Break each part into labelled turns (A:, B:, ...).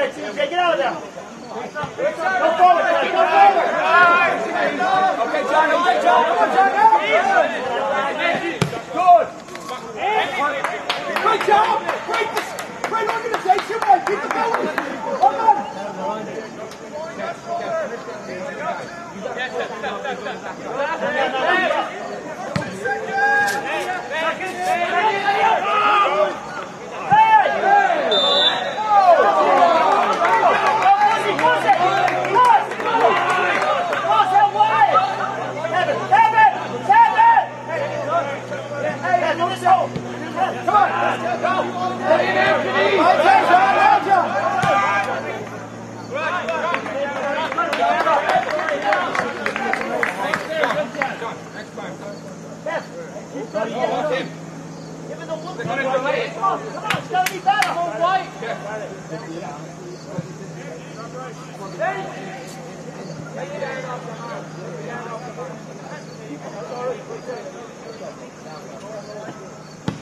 A: there, get
B: out
A: of there. Go forward, Go forward.
C: Okay, John. Okay, John. Come John. Good. Great job. Great, organization. Keep going. Hold on. Second. Second. Second. White. Win.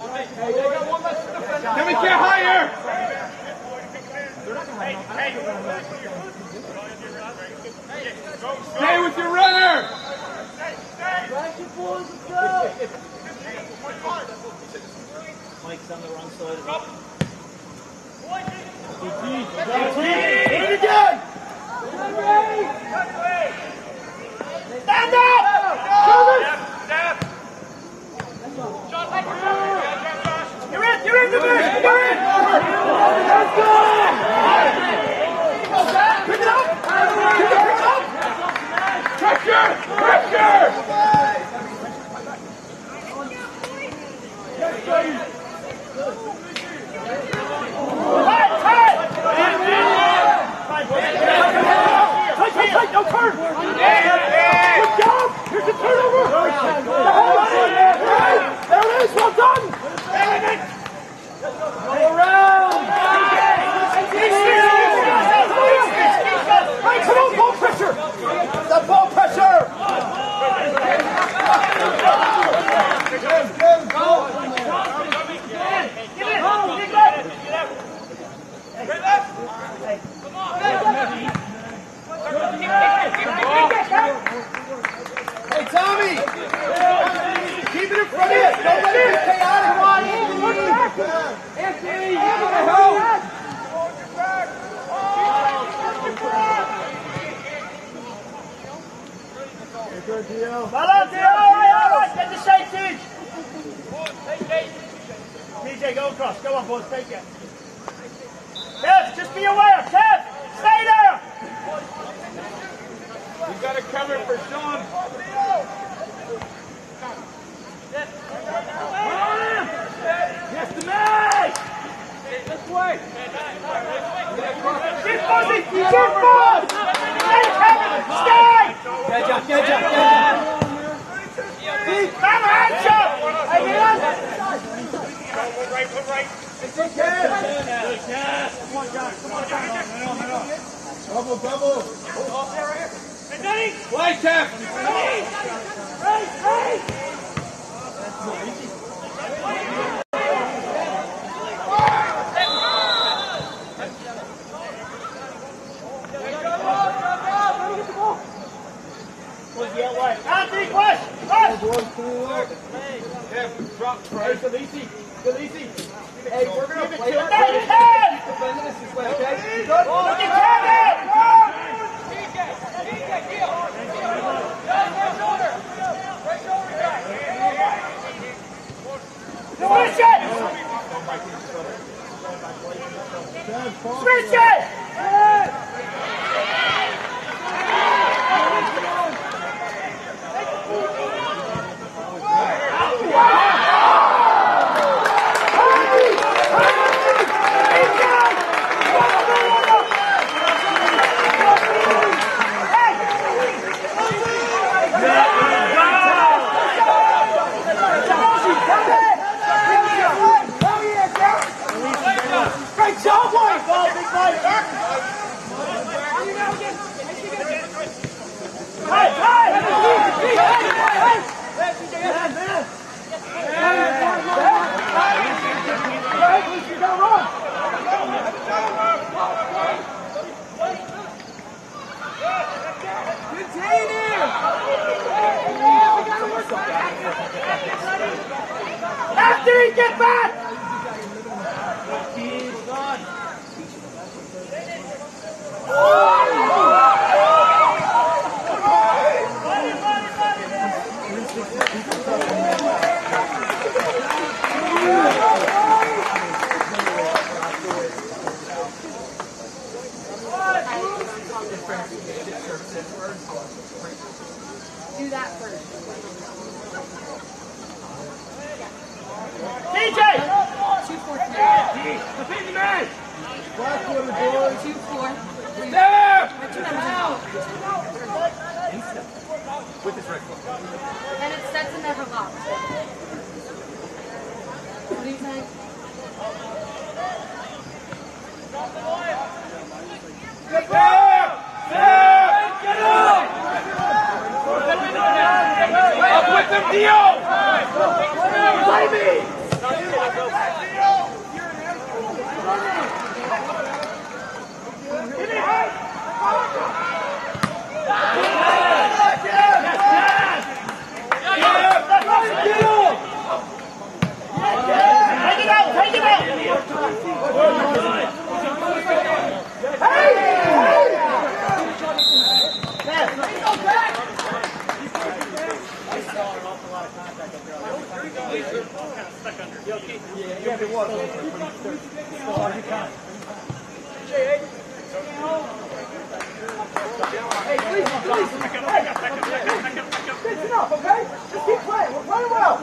C: freeze!
D: Kevin, get higher! Stay with your runner!
C: Mike's on the wrong side of it.
A: Hit it again.
C: Stand up! You're in, you're in the booth! You're in! Let's go! Pick it up! Pick it up!
D: Pressure! Pressure!
C: Tight, tight! Tight, tight, tight, no turn! Good job! Here's the turnover! There it is, well done! Go around! Right, come on, ball pressure! The ball pressure!
A: Hey, Tommy.
C: Stay there.
D: You gotta cover for Sean.
C: Yes, the man. This way. Shift, Fuzzy. Shift, Fuzz. Stay, Kevin. Stay.
A: Good job, good job, good job.
C: Come on, jump. Hey, get
A: Double, double.
D: Play, Kev!
C: Anthony, push. Push.
D: Kev, drop
A: Hey. Felici, Felici. Hey, we're gonna play that.
C: Switch it! Get back!
A: DJ!
E: Two, four, three.
F: Defend the man.
C: Blackwater, boys.
E: Two, four, three.
F: There.
E: My two numbers are
B: With his right foot.
E: And it sets and never locks. What are you saying?
F: There. There. Get up. Up with him, Dio. Play me.
A: Take it out, take it out!
C: It's enough, okay? Just keep playing. We're playing well.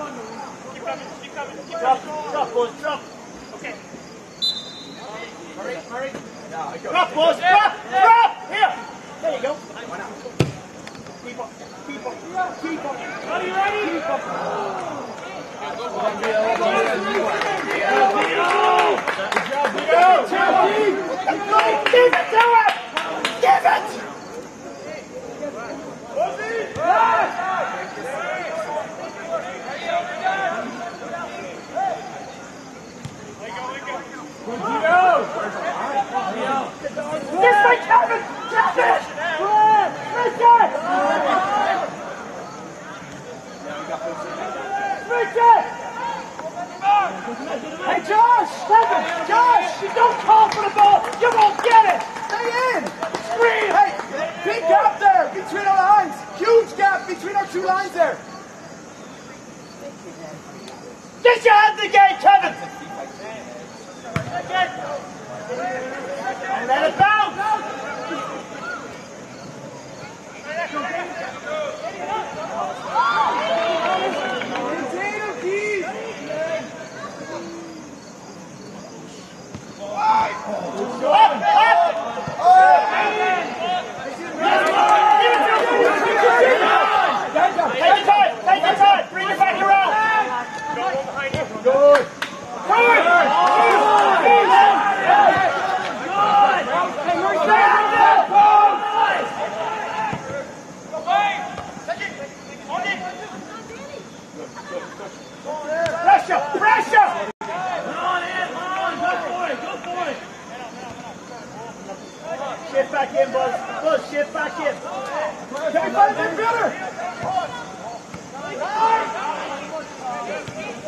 A: Drop, Okay. drop, boys, drop. Drop, boys, drop, drop! Here! There you go. Why not? Keep up, keep up, keep up. Ready, ready? Keep up. Good job, Leo. Give it to him! Give it! This way, Kevin! Kevin! Richard! Hey, Josh! Kevin! Josh! You don't call for the ball! You won't get it!
C: Stay in.
A: Screen!
C: Hey, big gap there between our lines. Huge gap between our two lines there.
A: Get your hands again, Kevin! Let it bounce!
C: Good.
A: Pressure, pressure! Shift back in, Buzz. Buzz, shift back in.
C: Find a midfielder?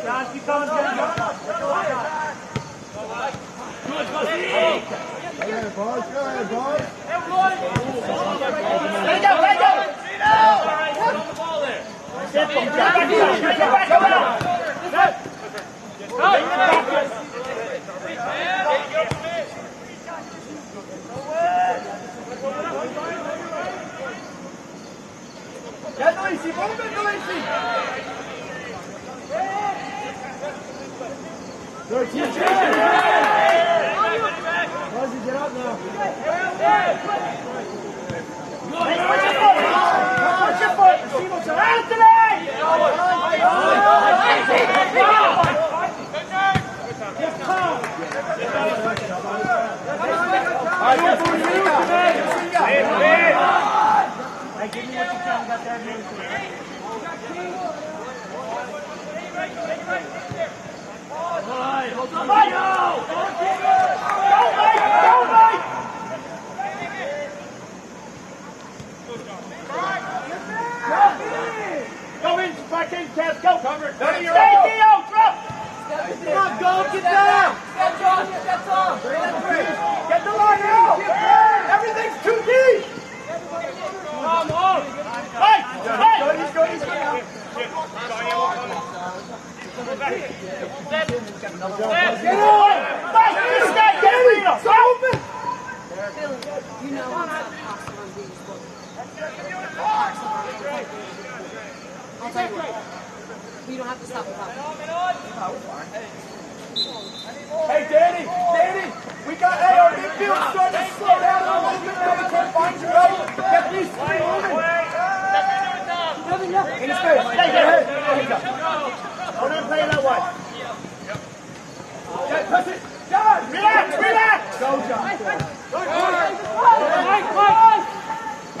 A: John, keep coming, John.
C: Go ahead, boys. Go ahead.
A: Let go, let go! Shift him, John. Bring it back around. Bring it back in.
C: Get Luisi. Move it, Luisi. Good, keep chasing. Rosie, get up now.
A: Hey, push your foot. Push your foot. See what's around today. Hey, give me what you can. Got that name. Mike! Go, Mike! Go, Mike! Go in, back in, Kev, go! Cover,
C: Cover your
A: Stay, drop!
C: Come on, go, get down.
E: Get Tom, get.
C: Get the line out. Everything's too deep.
A: Hey, hey!
C: Go, he's going, he's out. Get on.
A: Mike, you stay, get Dio!
C: It's open.
E: Phil, you know I'm awesome on these books. I'll tell you what. You don't have to stop the clock.
C: Danny, Danny, we got, hey, our midfield's starting to slow down a little bit now. We can't find you, right? Get these three moving. In his face.
A: Stay there. Oh, don't even play that way.
C: Yeah, press it. John!
A: Relax, relax.
C: Go, John.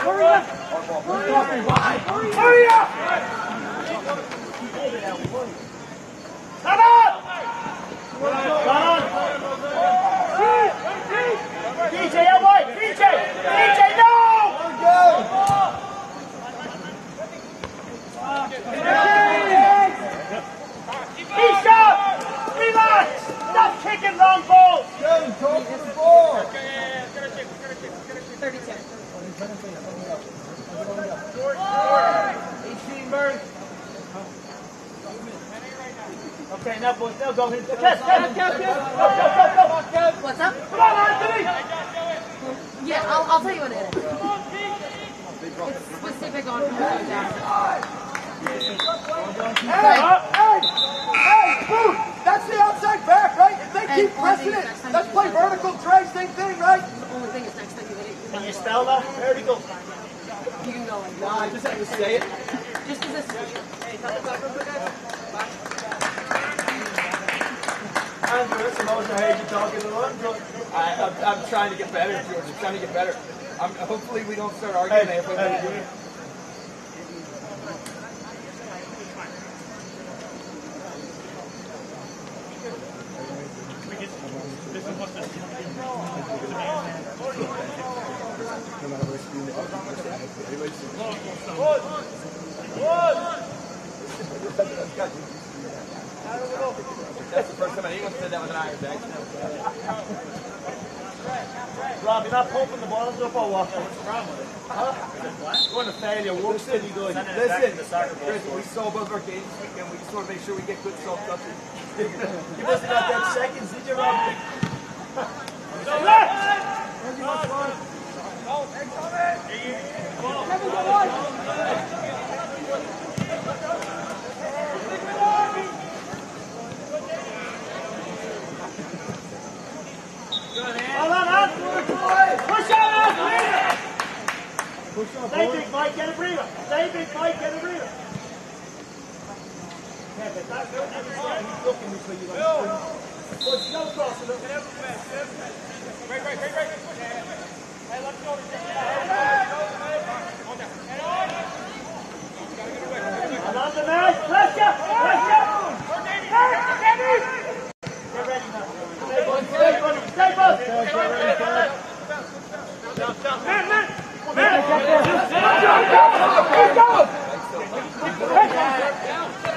A: Hurry up. Come on. Come on.
E: 32.
C: 18, Murray.
A: Okay, now boys, now go. Kev, Kev, Kev, Kev. Go, go, go, go.
E: What's up?
A: Come on, Anthony.
E: Yeah, I'll, I'll tell you what it is. It's specific on who goes after.
C: Hey, uh, hey, hey, boom! That's the outside back, right? If they keep pressing it, let's play
E: do
C: vertical tray, same thing, right?
E: The only thing is next time you get it,
A: Can you spell that? Vertical.
E: you can go like
C: Nah, I just have to say it.
E: Just as this.
C: Andrew, listen, I heard you talking to.
B: I, I'm, I'm trying to get better, George. I'm trying to get better. I'm, hopefully we don't start arguing
C: Hey, hey,
B: through. That's the first time anyone said that with an iron bag.
A: Rob, you're not pumping the balls up or what? What's the problem with it? Huh? Going to failure. Work's still be good.
B: Listen, Chris, we saw both our games this weekend. We just want to make sure we get good soft touches.
A: You must have got them seconds, did you, Rob? Left! Hold on, on. Push on. Stay big, Mike, get a breather. Stay big, Mike, get a breather. Yeah, but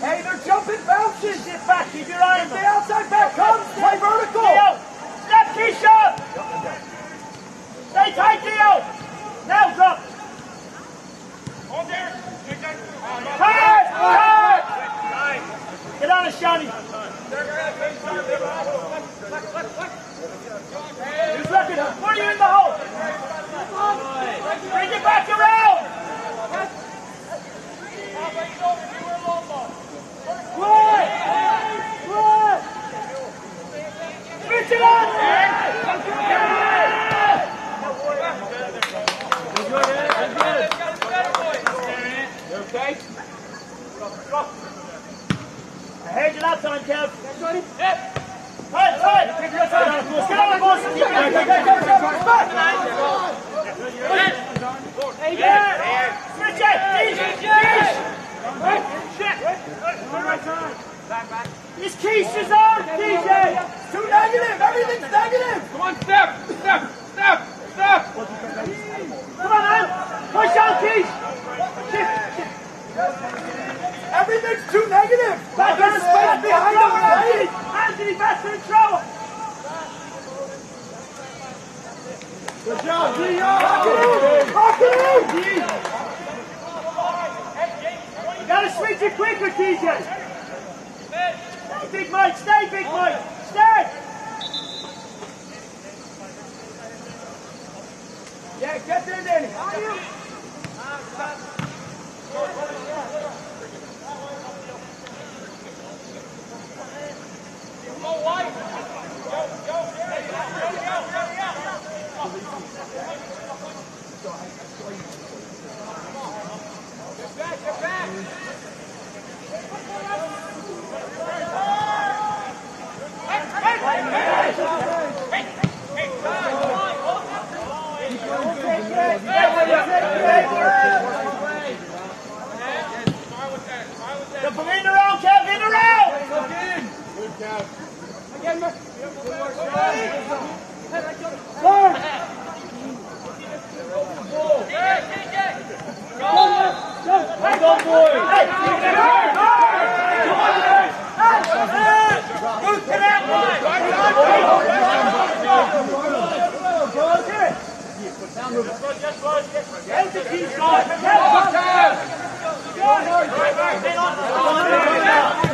C: Hey, they're jumping bounces.
A: Back, keep your eye on
C: the outside back play vertical.
A: Stay tight. Now drop. Tight, tight. Get on it. Who's Put you in the hole. Bring it back around. Good. Good. Switch it on.
B: Okay?
A: I heard you that time, Kev. DJ. This Keisha's on, DJ.
C: Too negative. Everything's negative.
F: Come on, step, step, step, step.
A: Come on, man. Push on, Keish.
C: Everything's too negative.
A: Back in
C: space behind the plate.
A: Anthony Bassett in trouble.
C: Good job, Gio. Lock it in. Lock it in.
A: You gotta switch it quicker, TJ. Stay, Big Mike. Stay, Big Mike. Stay. Yeah, get there, Danny. Are you? In around!
C: Good Kev. Help
A: the team, guys! Help the team!
C: Right back, hang on!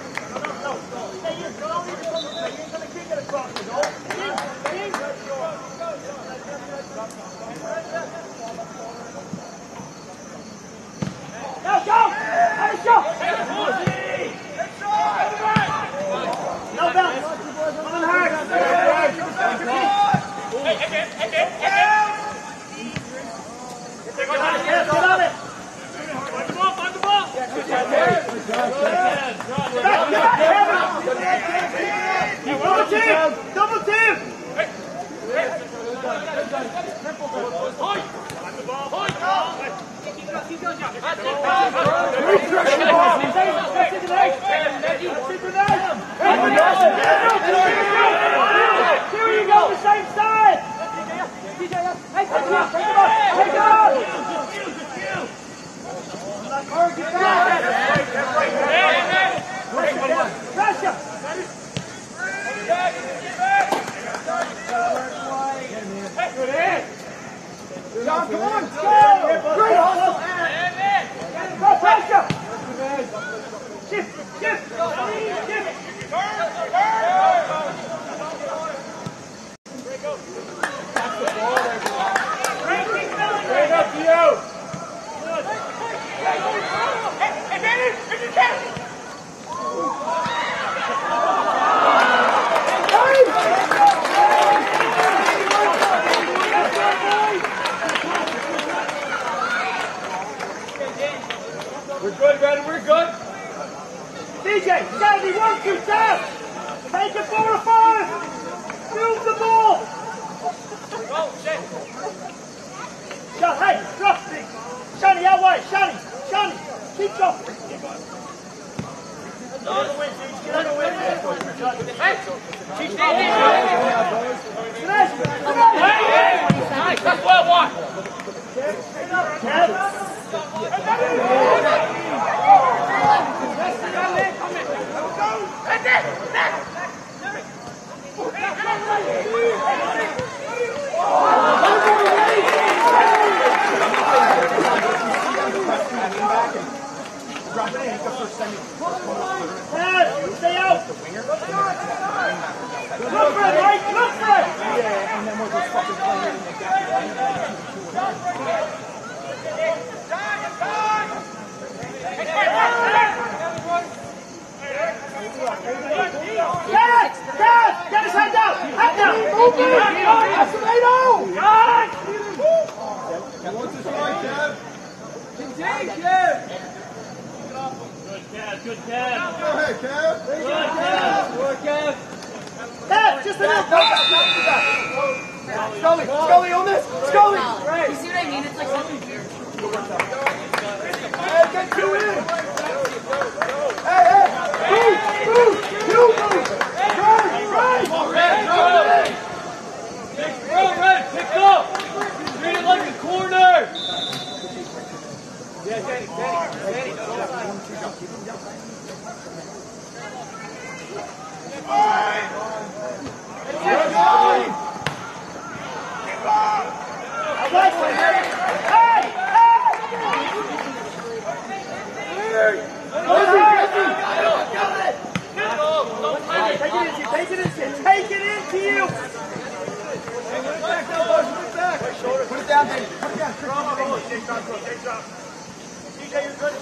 A: DJ, you're good.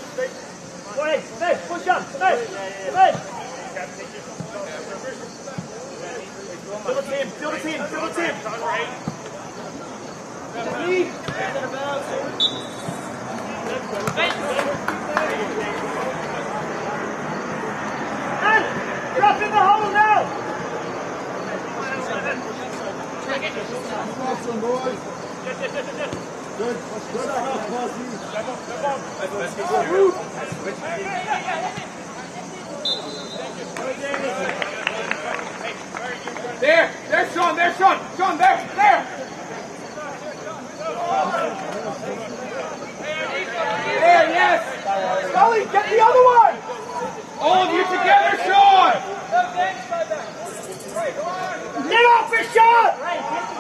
A: Smith, push up. Fill the team, team, team. Drop in the hole now.
C: Awesome, boys. Good.
F: There, there, there, there, there. There, yes.
C: Scully, get the other one.
F: All of you together,
A: off his shot.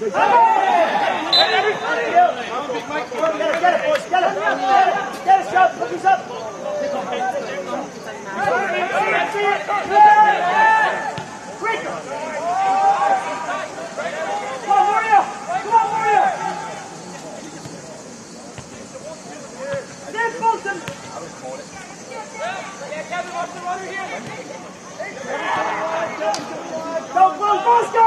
A: Mario, come on, Mario. Then Bolton. Go, Will, Bosco.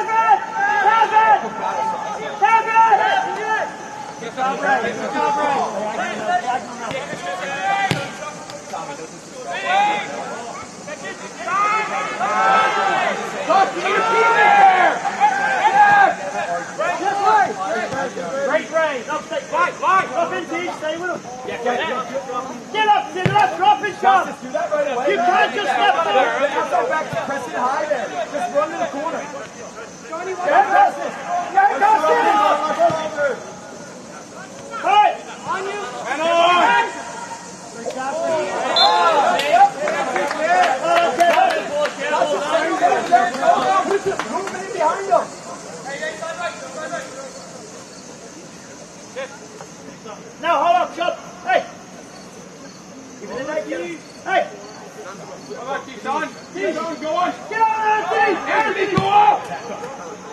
A: Great range. Up, stay, wide, wide. Drop in, T. Stay with him. Get up, get up, drop in, shot.
C: Do that right away.
A: You can't just step back
C: to press it high there. Just run to the corner. It. Press it.
A: Hey, on you. And on. Great job.
C: Move in behind them.
A: Now hold up, Chuck. Hey. Give it in there, get him. Hey.
F: Come on, keep on. Keep on, go on.
A: Get on, Anthony.
F: Anthony, go on.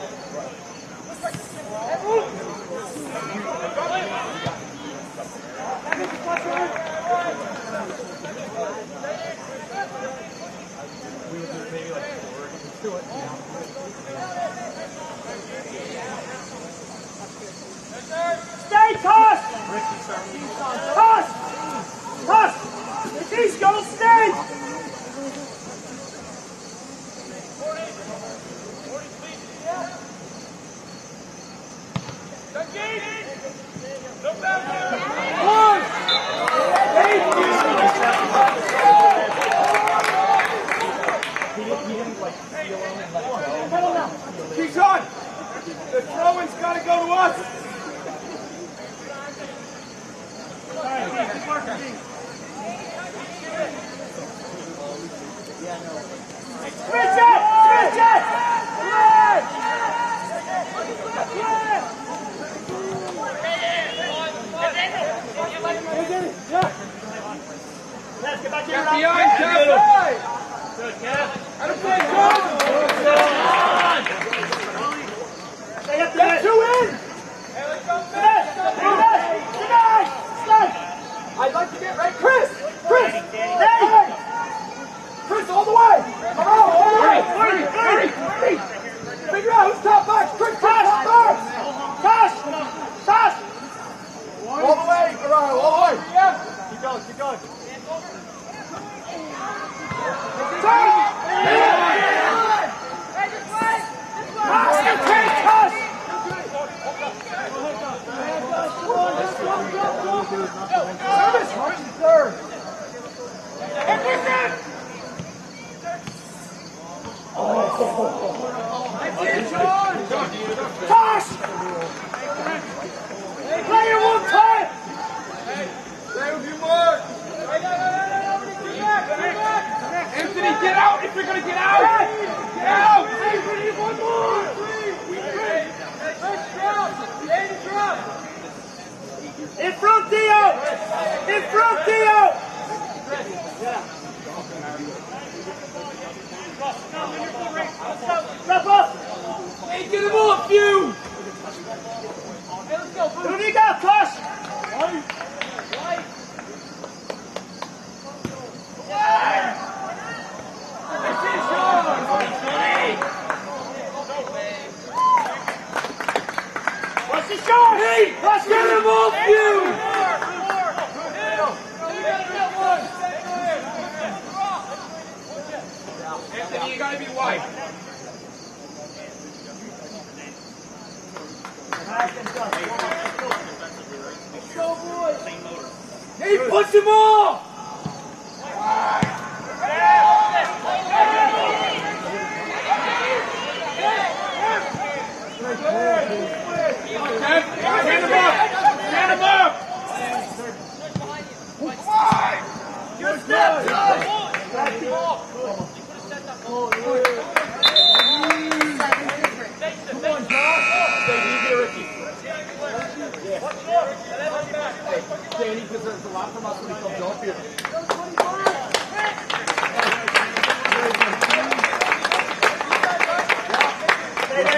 A: Stay toss. Toss.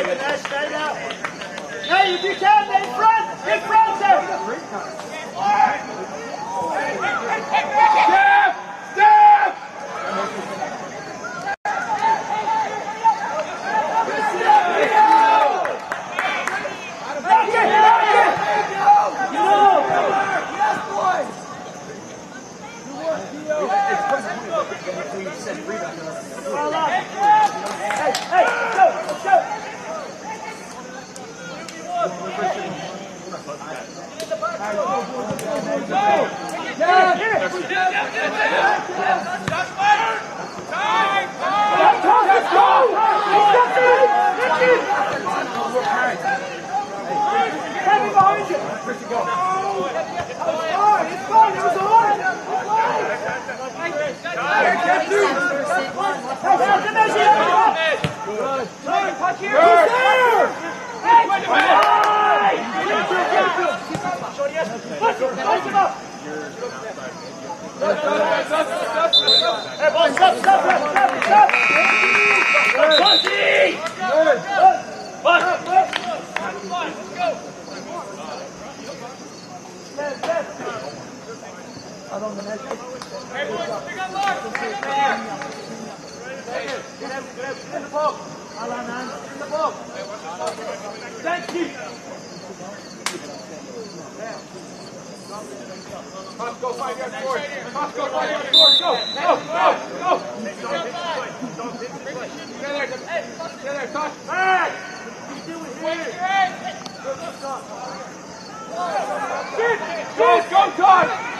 A: Hey, if you can, in front! In front, sir! Hey, boy, stop, stop, stop, stop, stop!
F: Hey!
A: Hey!
F: Go go
C: find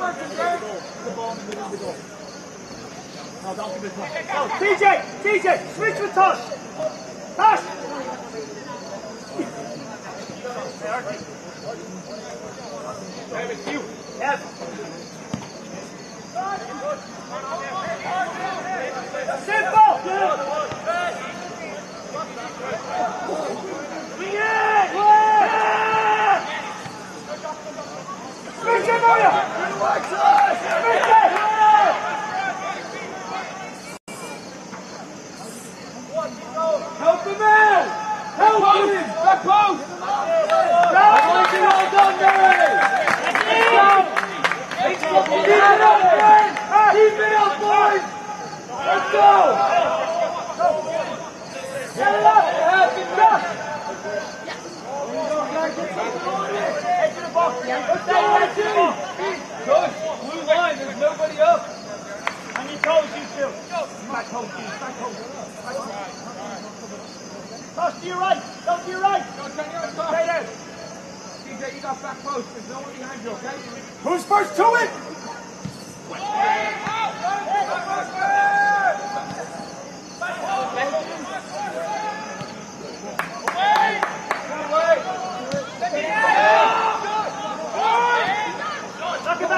A: Oh, TJ! TJ! Switch with Tosh! Tosh!
F: It's you.
A: Yes. Simple! Swing it! Switch it, Moya!
C: Help! Help!
F: Back post.
C: Like it up! Keep it up! Let's go! Get
A: to the box.
C: Let's go, Archie! Blue line, there's nobody up.
A: On your toes, you two. Back home. Back home. Back home. Toss to your right. Go to your right. Stay there.
C: DJ, you got back post. There's no one behind you, okay?
F: Who's first to it?
A: Knock it back in, Keith. Hey, hey, hey. Pressure! Pressure!
C: Archie, get up!
A: Don't let go away, Max. Get up, boy. Get up, Max. Pressure! Pressure!
C: Archie, 18.
A: Keith!
C: Dead, dead.
A: You gotta wait, Keith. Don't be counters.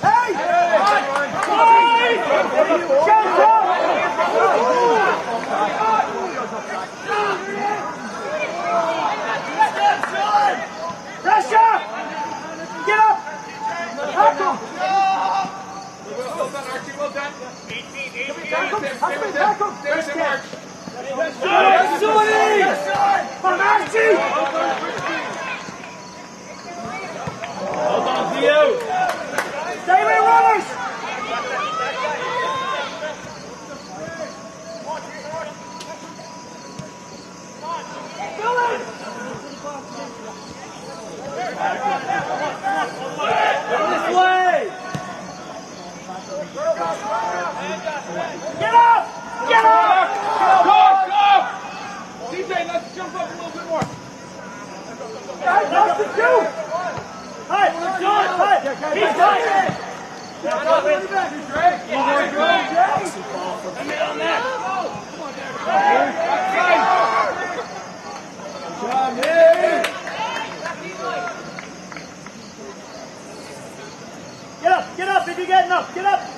F: Hey!
A: Boy! Jump up! Pressure! Get up! Tackle! To you. Stay with runners way! Get up! Get up!
C: Go, go! DJ, let's jump up a little bit more.
A: Hey, that's the two! Hey, we're done! Hey, he's done! Come on, in on that! Get up, get up if you're getting up, get up!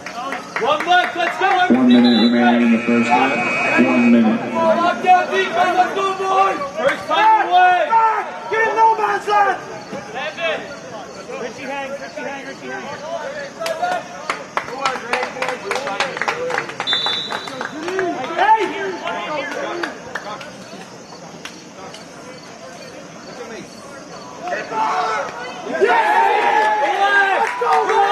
B: One left, let's go.
G: One minute remaining in the first half. One minute.
B: Lock down defense, let's go, boys. First time away.
A: Back! Get in no man's land! Richie hang, Richie hang, Richie hang. Hey! Let's go, Ray!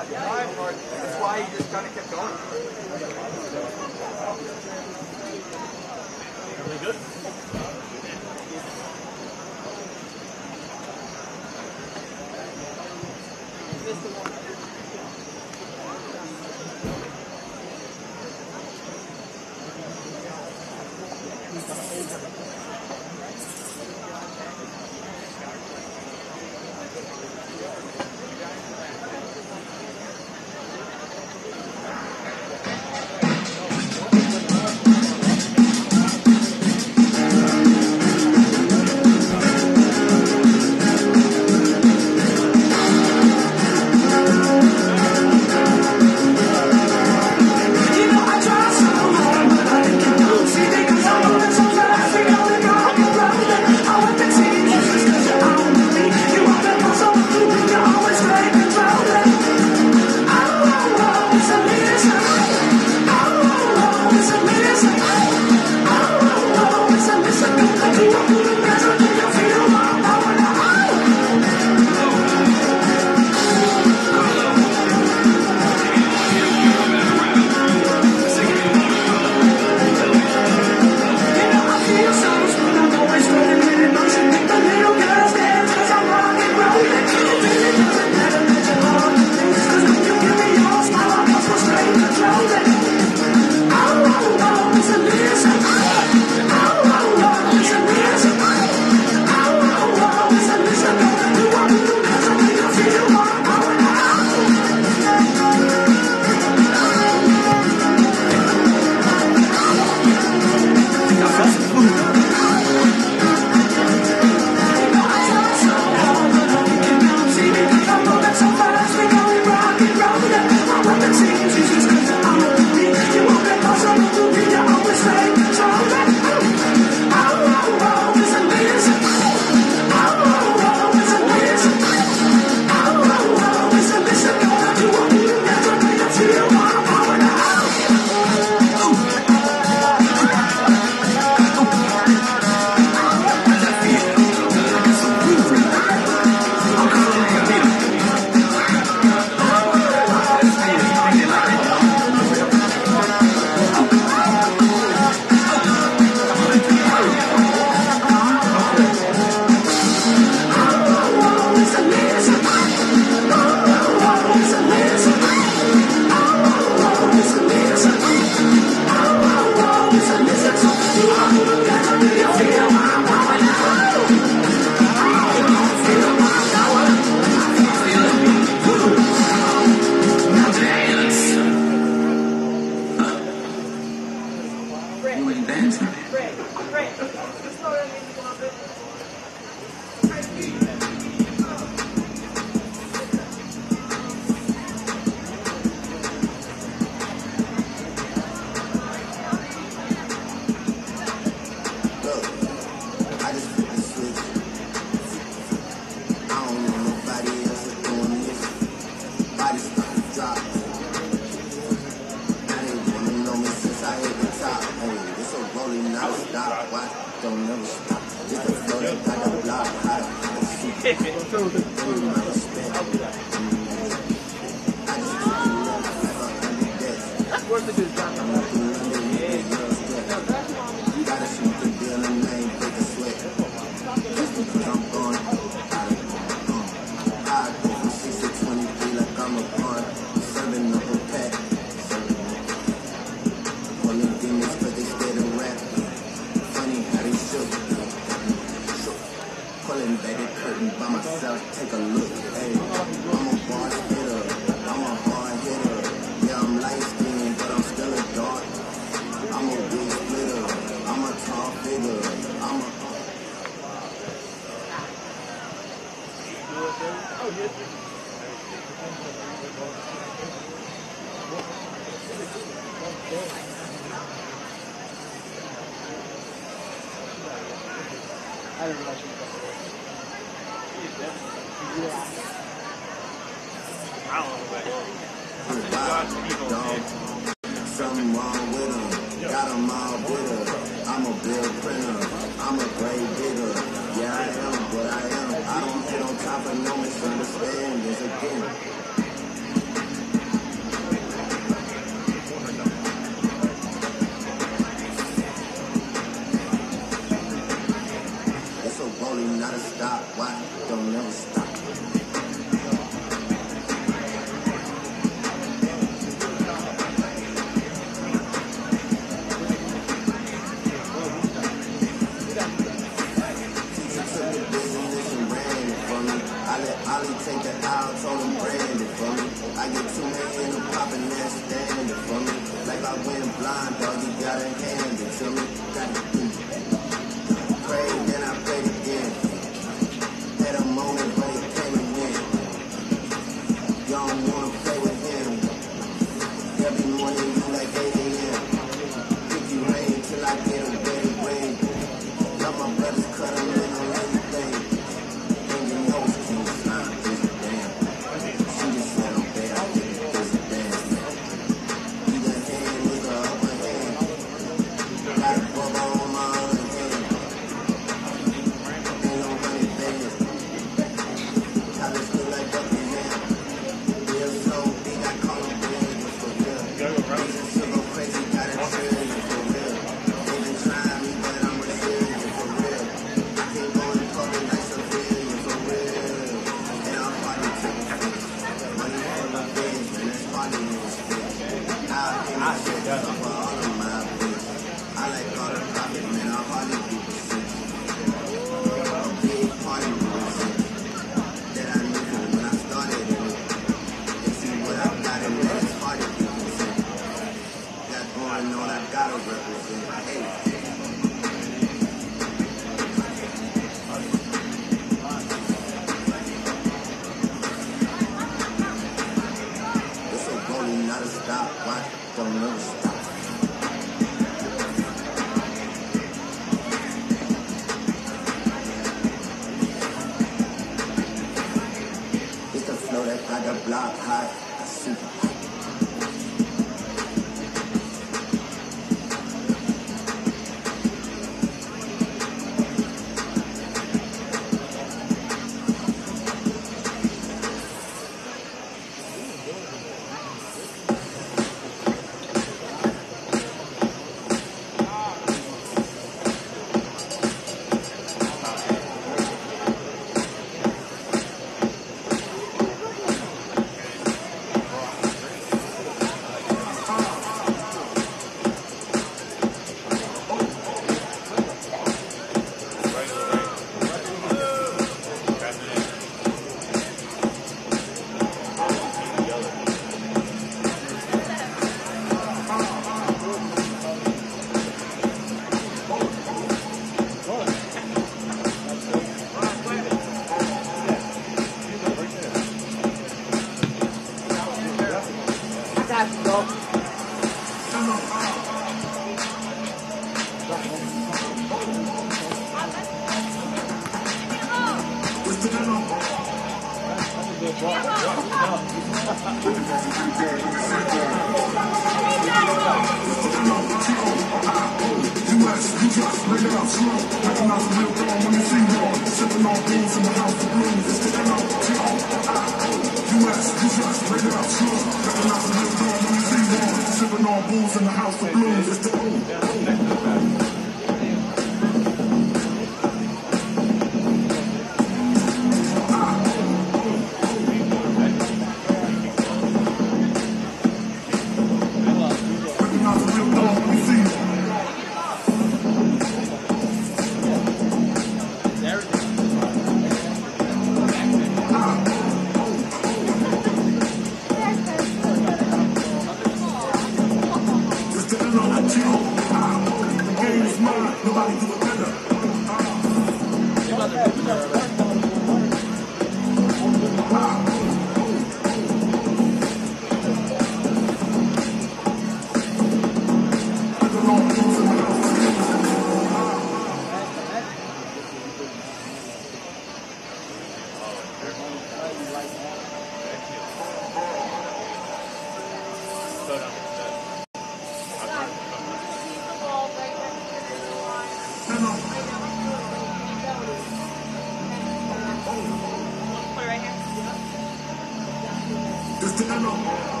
H: Just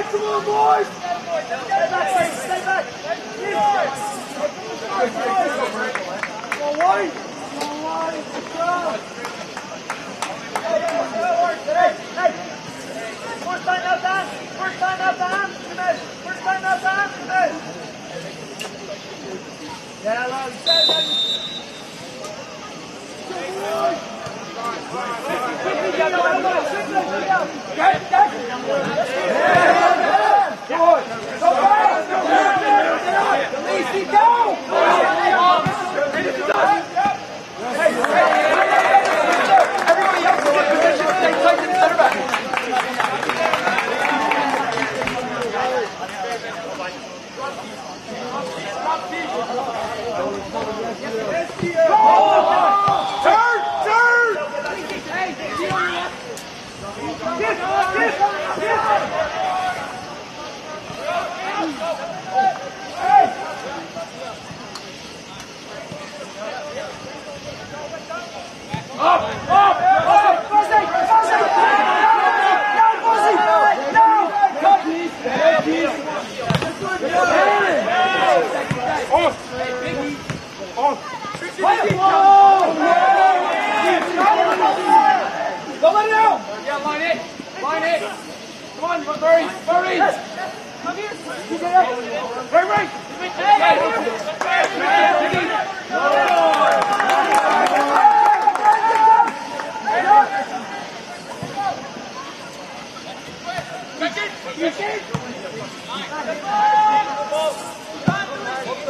C: Red. Come on, boys.
A: Stay back, Wayne, stay back!
C: Come on, White. Come on, White. Good job.
A: Hey, hey! First time out, Dan! First time out! Finish! First time out! Finish! Yeah, lad, stay back! Quickly, get
C: Go fast. Go fast. Lacey, go. Everybody else in position. Stay tight to the center back. Turn, turn. Don't let it out.
B: Yeah, line it. Line it. Come on, Murray. Murray.
C: Ray, Ray.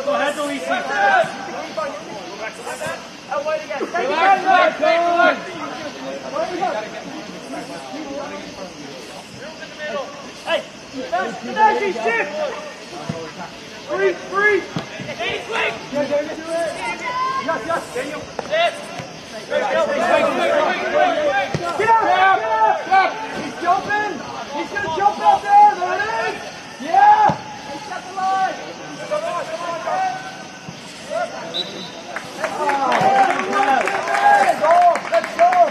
A: Go ahead, Luis. Out wide again. Take it
B: Relax,
A: back,
B: relax, relax.
A: Hey, Nazi, shift! Free, free! Hey, swing!
C: Yes, yes.
A: Daniel. Yes. Get out!
C: Get out! Get out! He's jumping! He's gonna jump out there! There it is! Yeah! He's got the line! Come on, come on, Let's go! Let's go!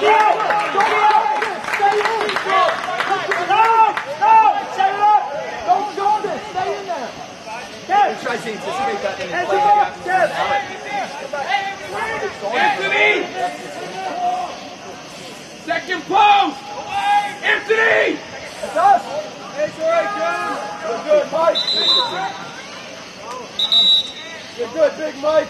I: Try to anticipate that
A: Hands
I: play.
A: up, Kev!
B: Anthony. Second post. Anthony.
C: It's us! It's all right, John! You're good, Mike! You're good, Big Mike!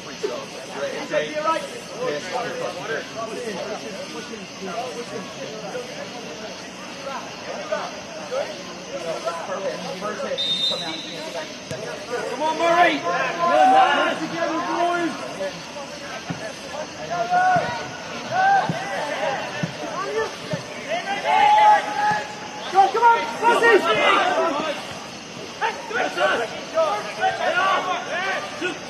B: Come on, Murray.
C: Together, boys!
A: Go, come on! Bussy!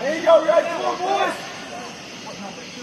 C: There you go, right? Come on, boys.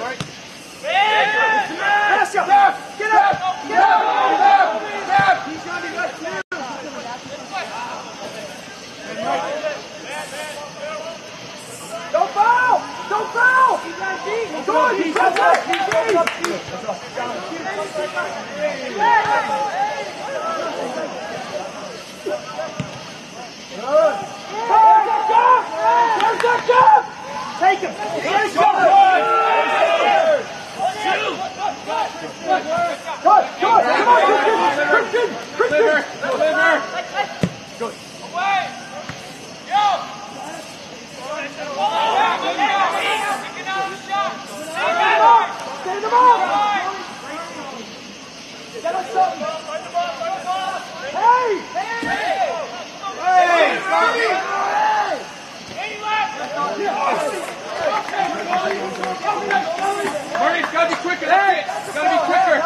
C: wide. Hey, shout, shout! No! Hey, I got one now, I got one now. You go back, back, Hey, this way! Simple! Push them back! Pressure! Get up! Get up! Be right here. Don't foul! Don't foul! It! Take him! Let's go! Good, good, come on, Christian! Christian! Christian! Stand him up! Get us something! Hey! Hey! Hey!
B: Marty, it's gotta be quicker. It. It's gotta be quicker.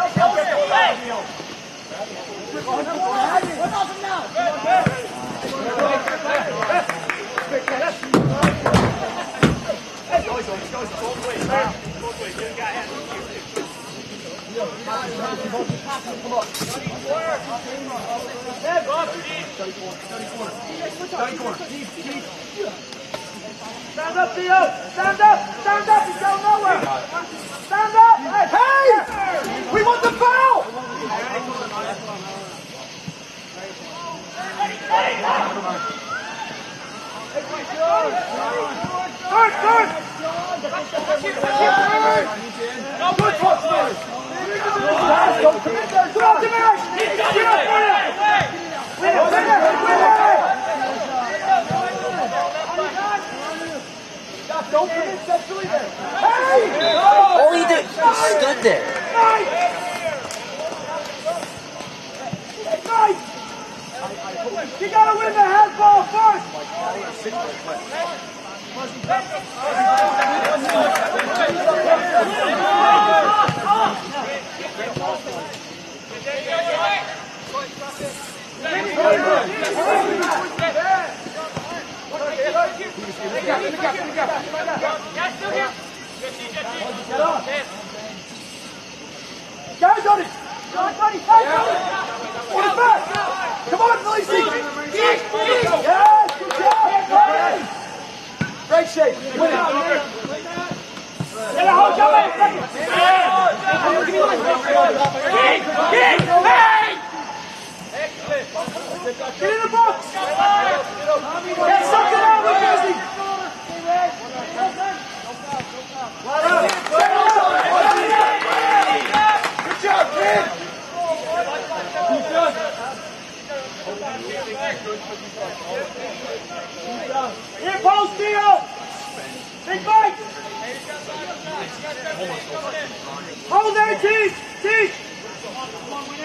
C: Stand up, Theo! Stand up! Stand up! He's going nowhere! Stand up! Hey! We want the foul! Good, good! Good touch! Stop, don't commit sexually there. Hey!
I: All he did, he stood there.
C: Nice! Nice! You gotta win the handball first! Guys on it! Guys on it! Guys on it back! Come on, Felice! Yes! Good job! Great shape! Win it! Get a hold, jump in! Get in the box! Get something out with Disney! Good job, kid! Here, post, Theo! Big Mike! Hold there, Teach! Teach!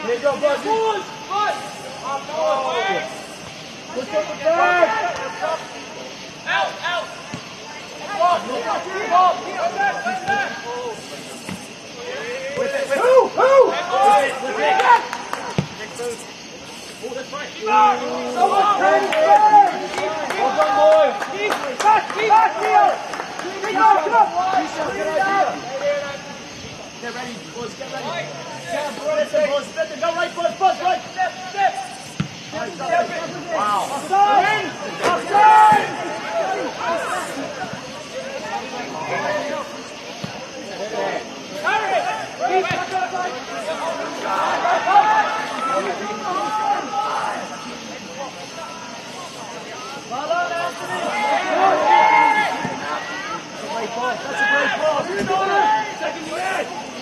C: Here you go, Buzzy. Push up the bag! Who? Who? Someone turn it back! Well done, boy! Back, back, Theo! Big Mike, come on! Good idea. Get ready, boys, get ready. Yeah, boys, boys, spin go right, boys, boys, right. Step, step. Wow. Offside! Offside!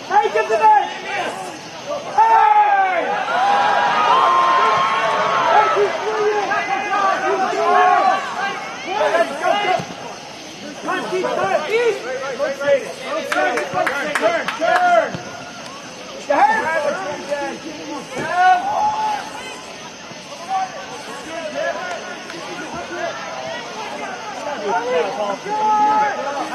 C: Hey, get the man! Hey! keep tight. East. Rotate it. Rotate it. Rotate it. Turn.
F: Turn. Your hands. Down.
C: Good, Jeff. Good, Jeff.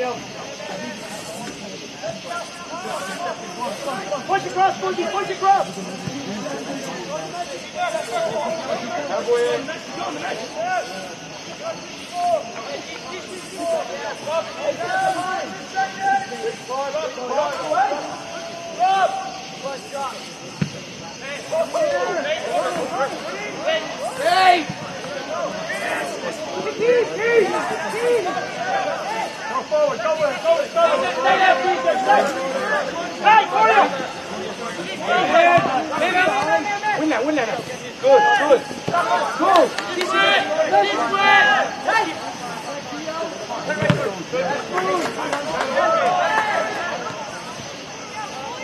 C: Push across, Boogie, push across. Keep, keep, keep.
A: Go forward, go with it, go with it, go with it.
C: Stay there, DJ, stay. Hey, Corey!
B: Win that, win that. Good, good.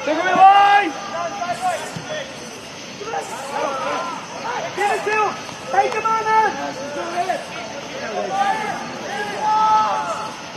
C: Take him in line! Give it to him! Take him on there!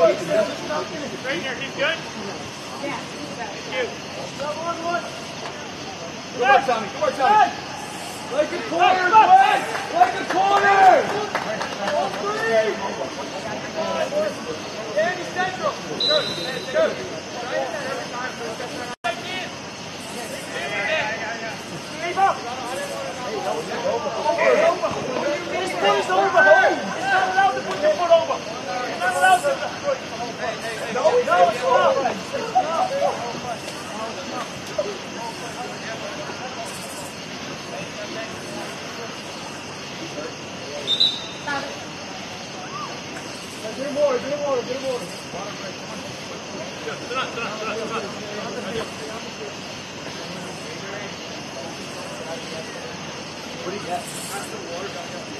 A: Right here, he's good. Yeah. Thank you.
F: Come on, Tommy. Come on, Tommy. Like a corner, Glenn! Like a corner!
A: Danny Central. Good, good. Keep up. This thing's over. It's not allowed to put your foot over. It's not allowed to.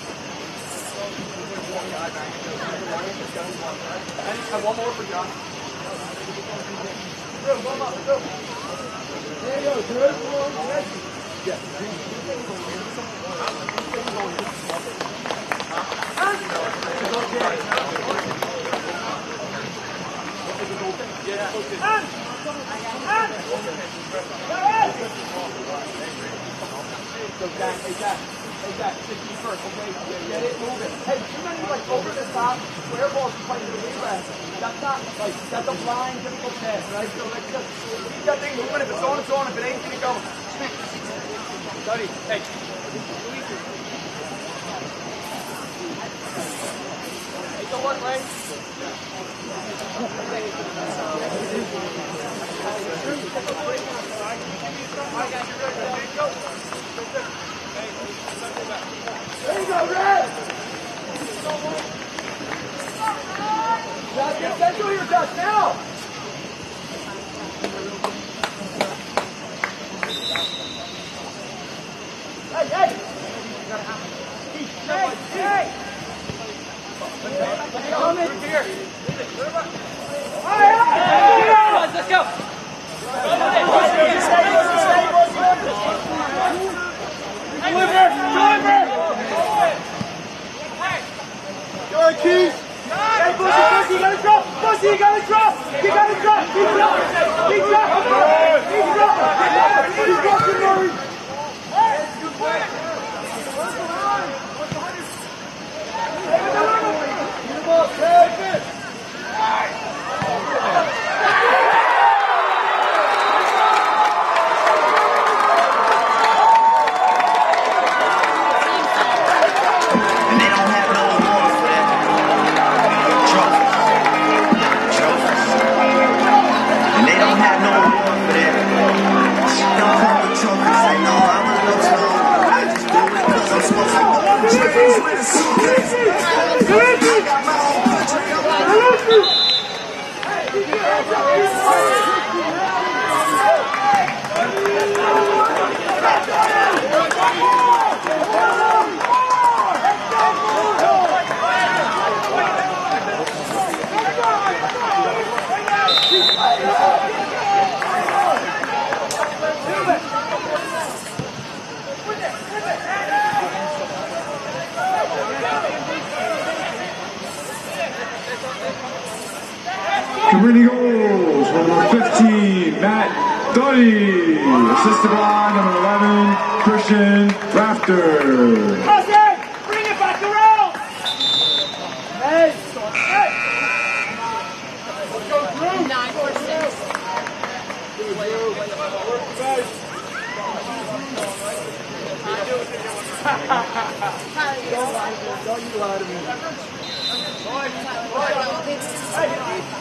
B: have one more for John.
C: There you go, good.
B: So Jack, hey Jack, hey Jack, 60 okay? Get it, move it. Hey, too many like over the top square balls in the regress. That's not like that's a blind typical pass, right? So let's keep that thing moving. If it's on, it's on. If it ain't, keep it going. Study. Hey. Hey, go work, Ray.
C: There you go, Red! Here, Josh, now! Hey, in here! Hey, hey!
A: Let's go. Deliver! Deliver!
C: On, Keith! Hey, Bussy, Bussy, you gotta drop! Bussy, you gotta drop! You gotta drop! Keep dropping! Keep dropping! Keep dropping! Keep dropping, Murray!
H: And Trains with suitcase.
G: Cabrini goals, number 15, Matt Duddy. Assisted by number 11, Christian Rafter.
A: Bussy, bring it back around.
C: Hey!
E: For don't.
C: You lie to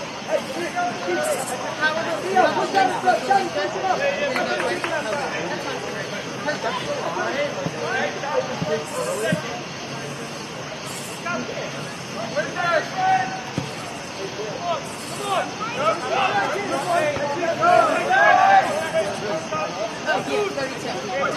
C: me.
E: 32. The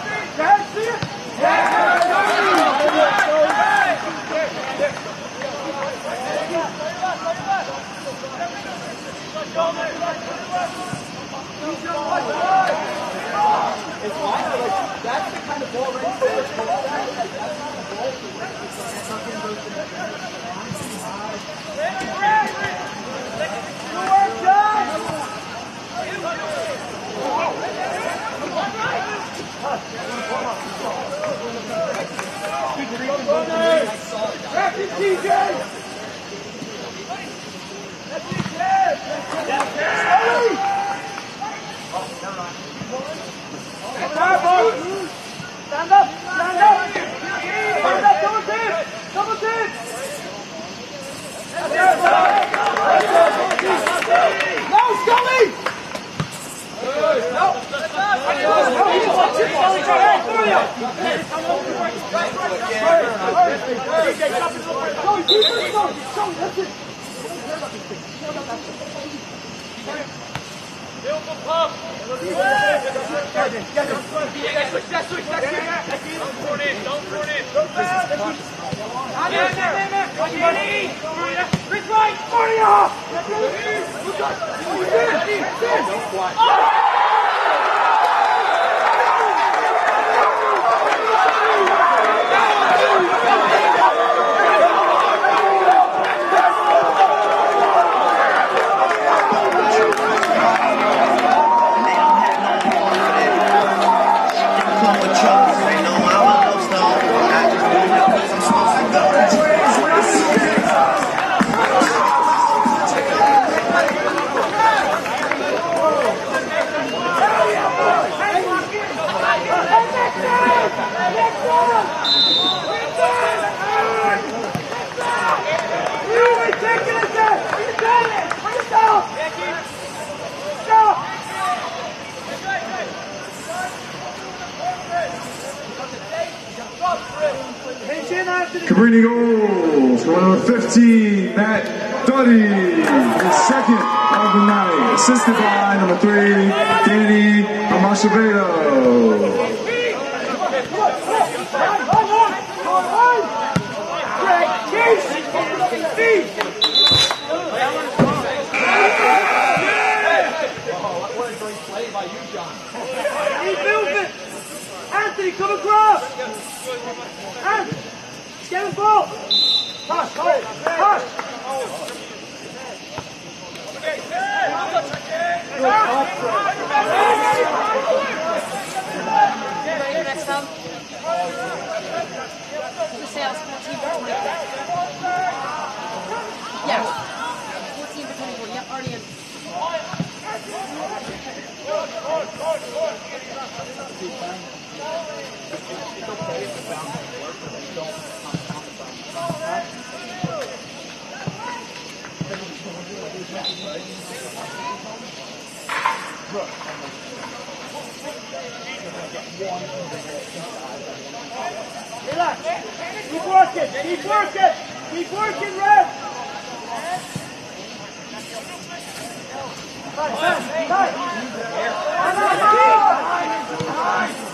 E: sales was 96. Sorry, he sucked it up.
A: Here, you got over Tyler. Stand up! Stand up! Stand up! Double team! Double team! No, Scully! No! No, he's watching! Scully, try to for you! Go, keep it, go! Go, that's it! Chris Wright! Maria!
H: And they don't have no more for that. They come with trouble. They know I'm a love star. I just do it because I'm supposed to go.
A: You ridiculous! You got it! Bring it down! Stop! Pinch in, Anthony!
G: Cabrini goals for number 15, Matt Duddy. His second of the night. Assisted by number three, Danny Amacevedo.
A: Anthony, come across! Anthony, get him ball! Pass, pass!
E: Ready for next time? We say I was 14 for 24. Yeah. 14 for 24. Yep, already in.
A: Relax. Keep working. Keep working. Keep working, Red. Time, time, time.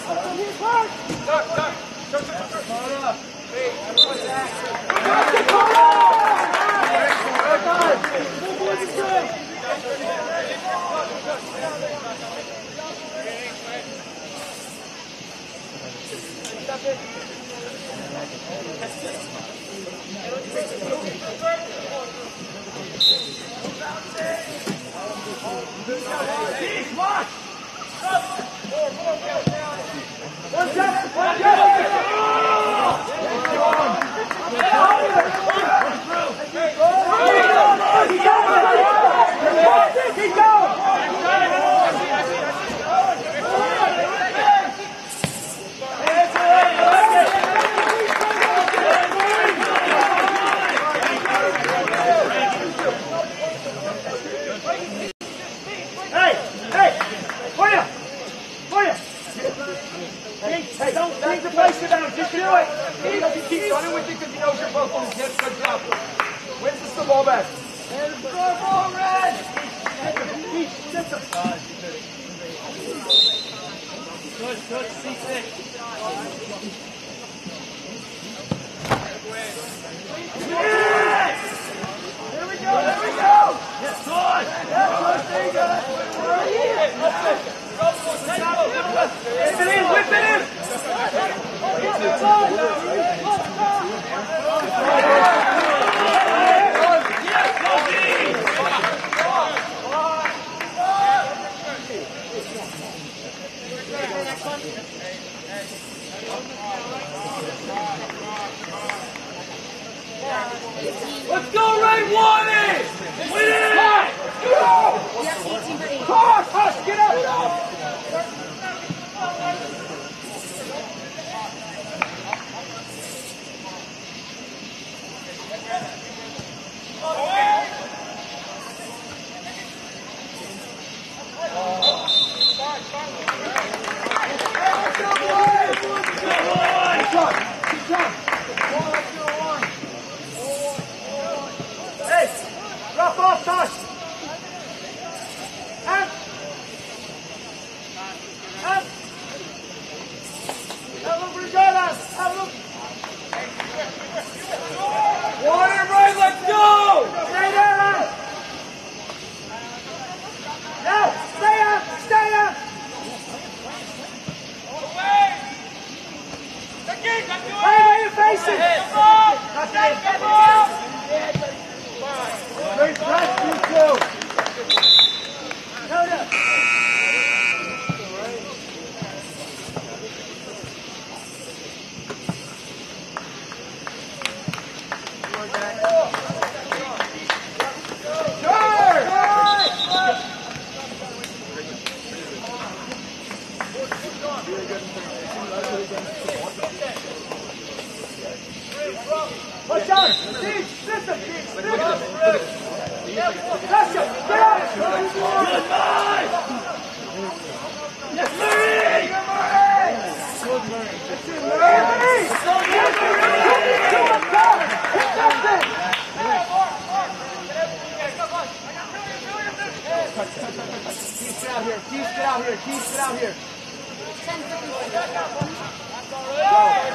A: out
C: here. Chiefs, get out here. Chiefs, get out here.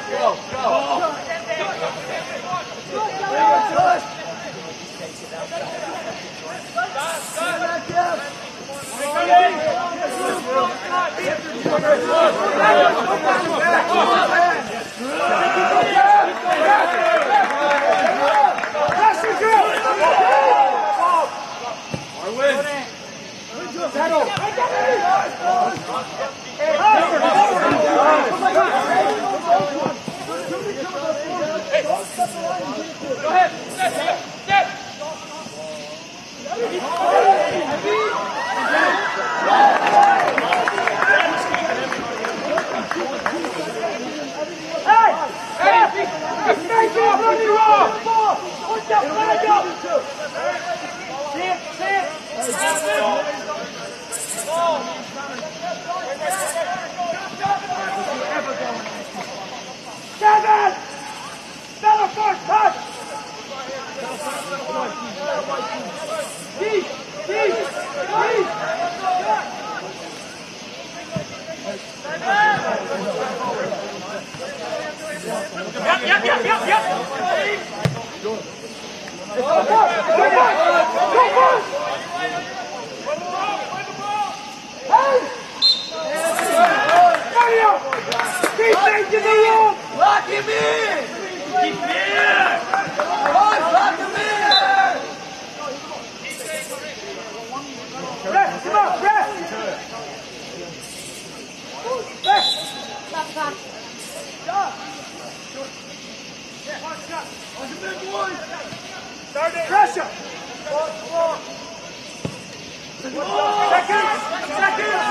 C: Go, go,
A: go. That's the girl! Marwin! Sit, sit. Seven! Not a first touch! Deep! Deep! Deep!
C: Yep, yep, yep, yep, yep!
A: Go back! Go back!
E: Go back!
A: Pressure! Walk, walk. Seconds! Seconds!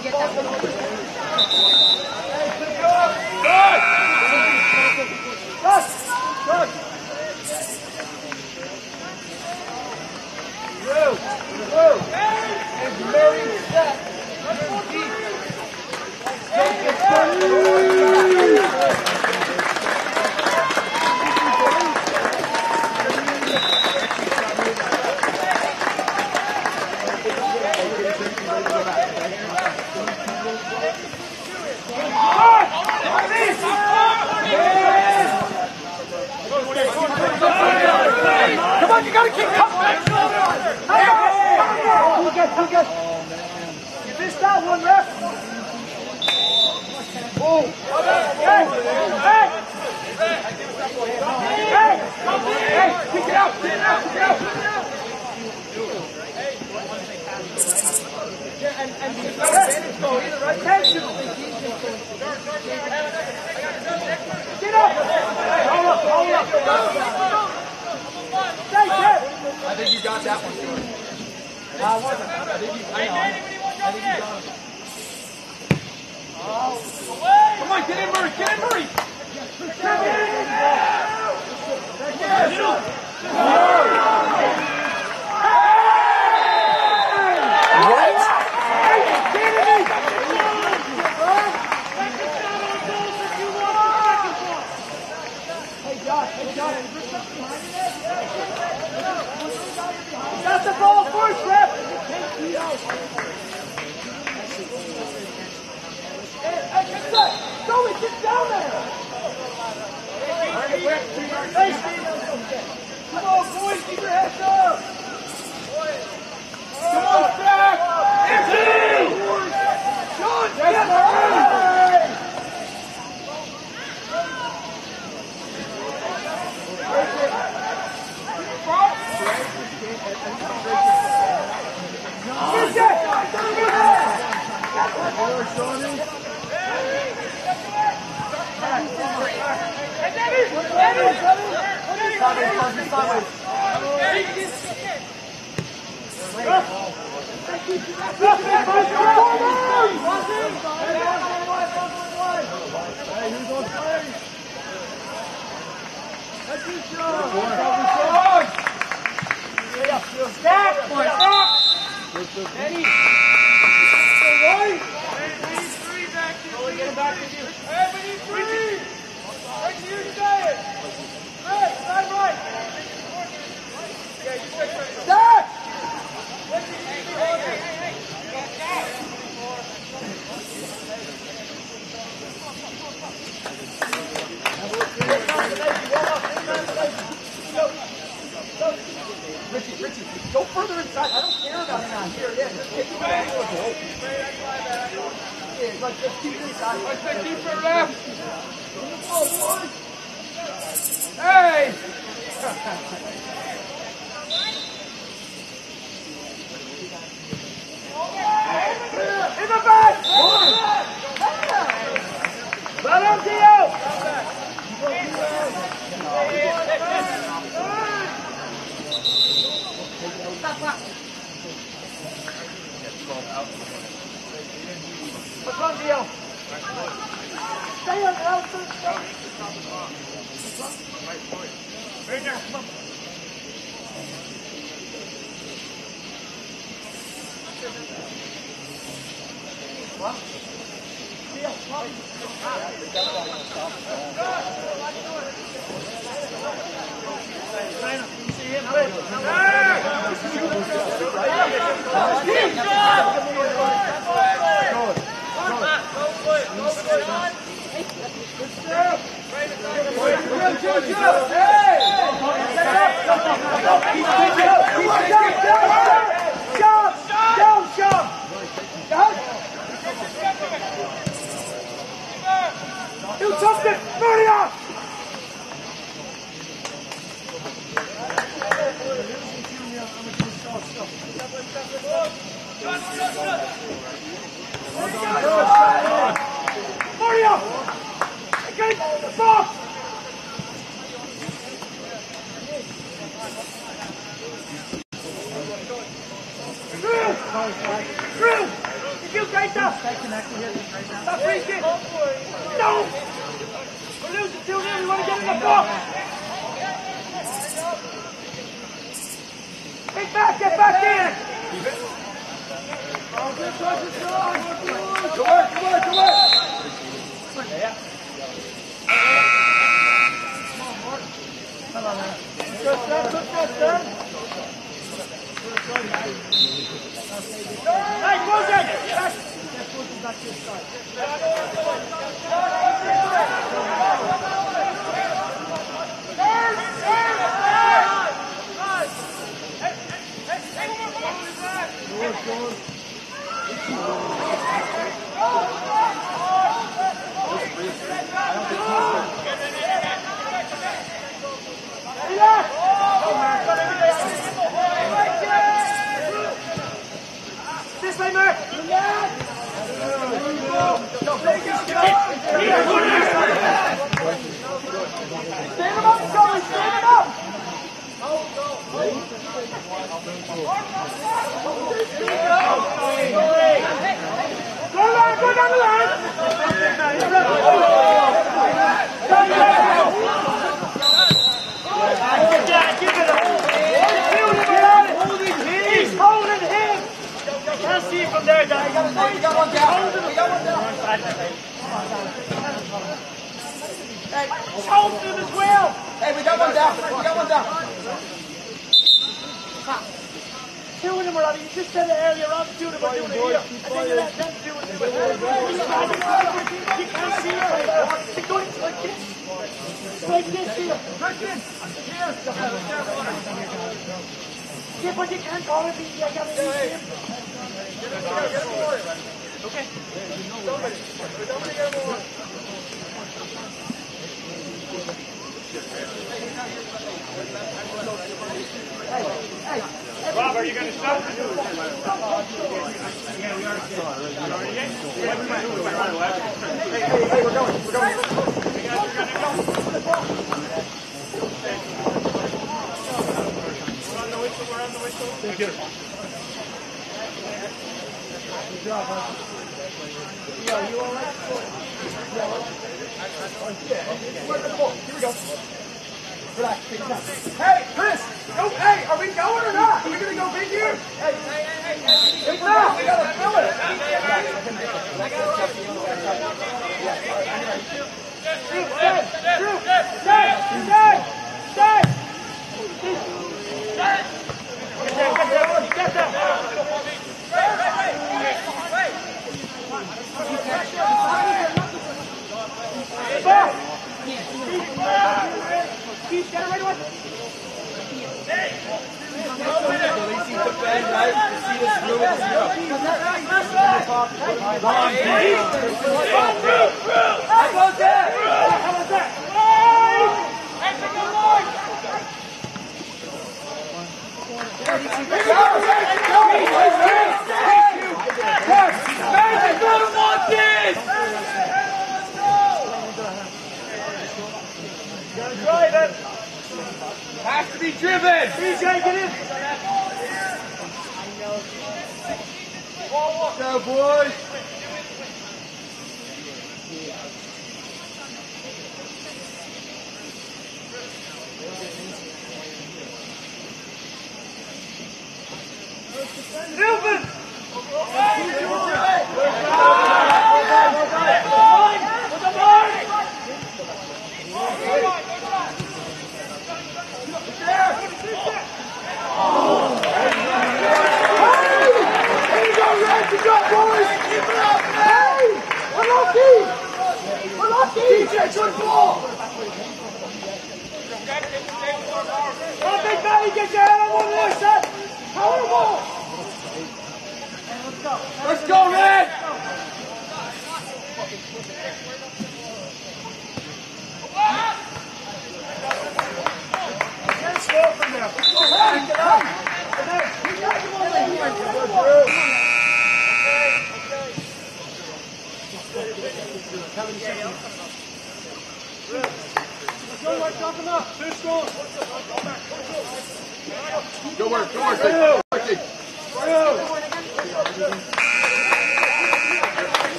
A: Get that one over. Come on, you gotta keep coming. You get, you get. You missed that one, ref. Oh. Hey, hey. Hey, hey, kick it out, kick it out, kick it out. Yeah, and, and the advantage go either right. Attention. Get up. Hold up, hold up.
C: I think you got that one.
A: I wasn't.
C: I think you, hang on.
A: Drew! Drew! If you take that! Stop free! No! We're losing 2 0. We want to get in the box! Get back! Get back in!
C: Good work, good work, good work.
A: Good stuff, good stuff, sir. Hey, Moses! This way, Mark! Stand him up, Scully! Stand him up! Go line, go down the line! Can't see from there, guys.
E: We got one down. We got one down.
A: He's holding him as well!
E: Hey, we got one down. We got one down.
A: Them are it. You just said it earlier on, two of them are doing it here. And then you let them do it. Do it. You can't see it right now. They're going like this. Like this here. Like this. Here. You can't call it the I gotta use him. Rob, are you going to stop?
C: Hey, Chris! Go, hey, are we going or not? Are we gonna go big here? Hey, hey, hey, hey. If we gotta fill it.
A: Stay, stay, stay, stay, stay. Get there, get there, get there. Back. Keep, get it right away.
C: How about that?
A: How about that?
C: Magic, go to Montes!
A: Gotta drive it.
C: Has to be driven!
A: DJ, get in.
C: Go, boys!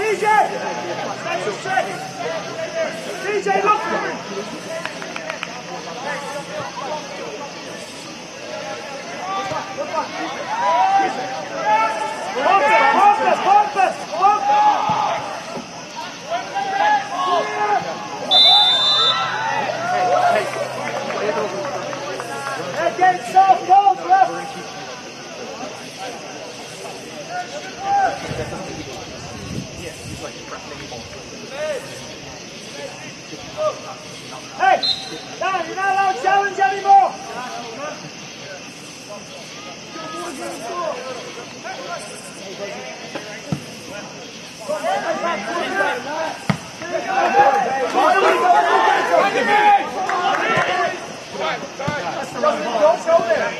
C: DJ! That's a second. DJ, look for me. Pump it, pump it, pump it. They're getting soft balls, bro. To challenge anymore. Don't go there.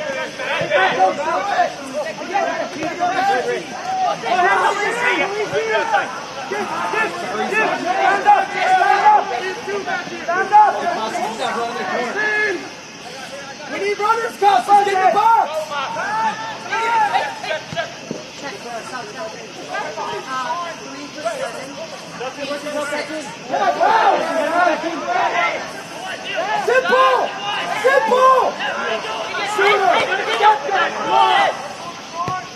C: Simple! Simple! Shooter! Transition! Transition! Ball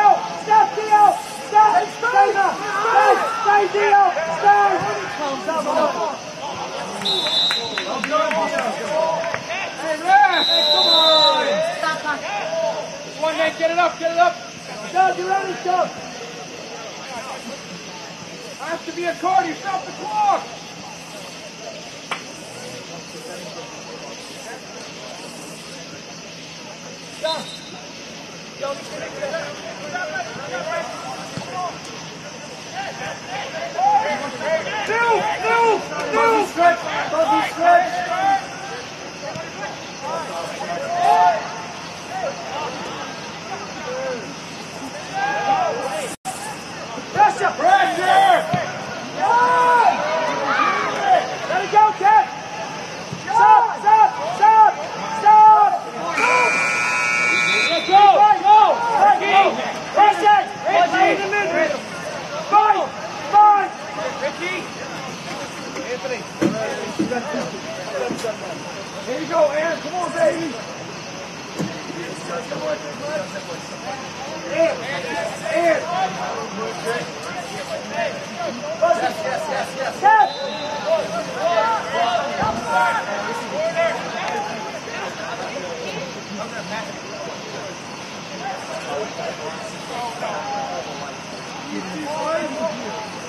C: Stop, Dio! Stop, Dio! Stop! Stay there! Stay! Stay, Dio! Stay! Stop, stop. Hey, Ref! Come on!
E: Stop clock.
C: One man, get it up, get it up! Doug, you ready, Doug? Has to be a card, you stop the clock! Doug. Move,
F: Here you go, Aaron. Come on, baby. Aaron, Aaron.
A: Yes, yes, yes, yes. Yes. Boy.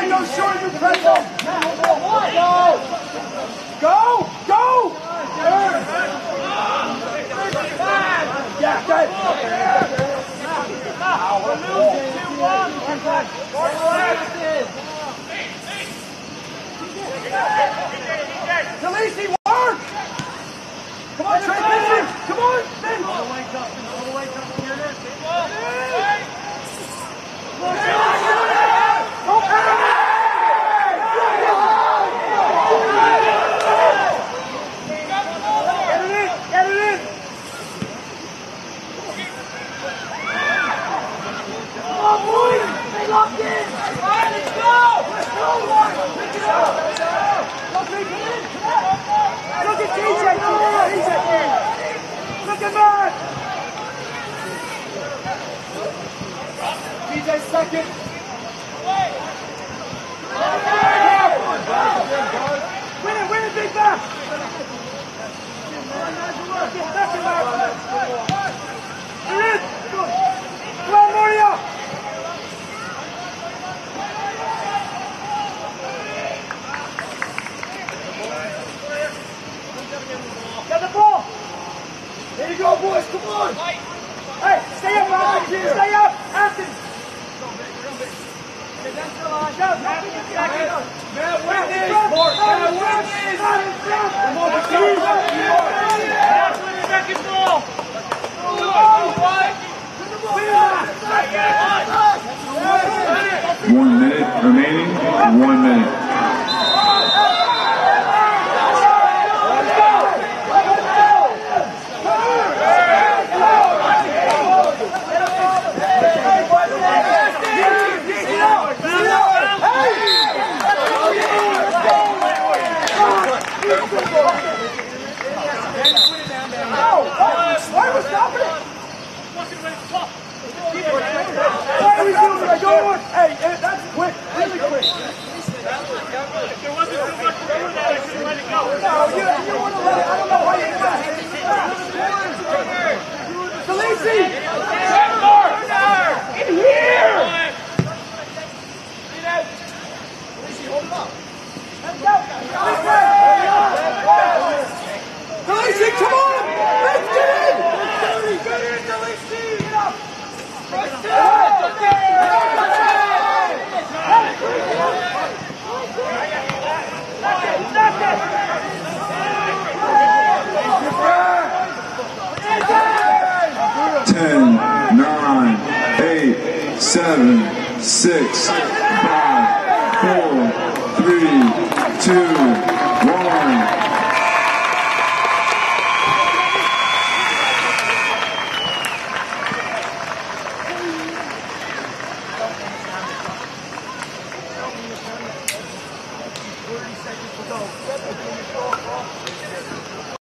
A: Ukraine, don't shoot at Ukraine. Go. Go. Go. Yeah, He's at me. Looking back. DJ second. Win it, win it, big. Get in, Get. Come on. Hey, stay up, Rob. Stay up. Afton. Matt Whitney. More. Matt Whitney. Come on,
C: Second ball.
G: One minute remaining. One minute.
A: Why are we stopping it? Why are we doing it? Go on. Hey, eh, that's quick. Really quick.
C: There wasn't too much to do it
G: Ten, nine, eight, seven, six, five,